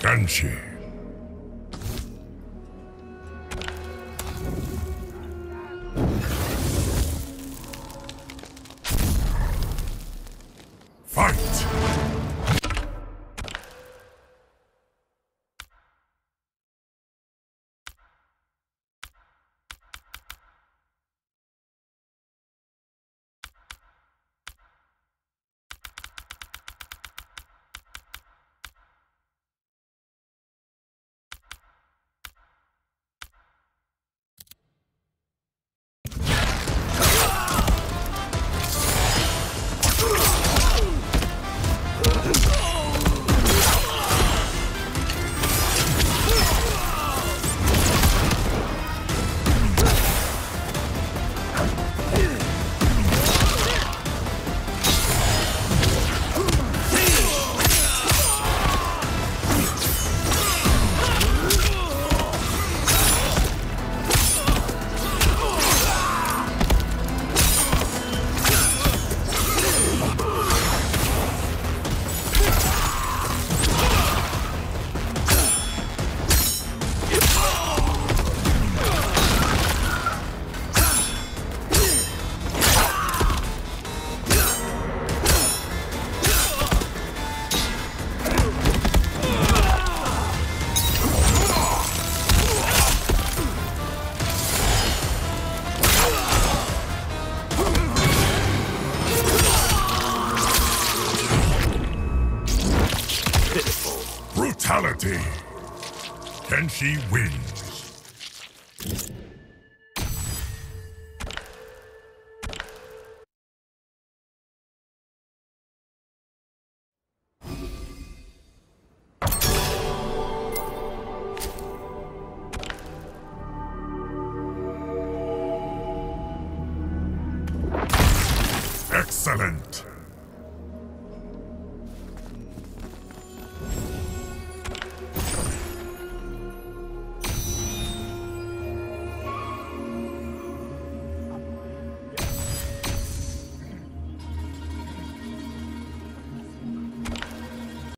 Dancy. Brutality! Kenshi wins. Excellent!